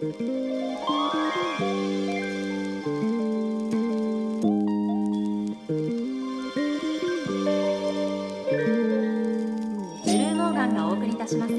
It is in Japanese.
ブルーモーガンがお送りいたします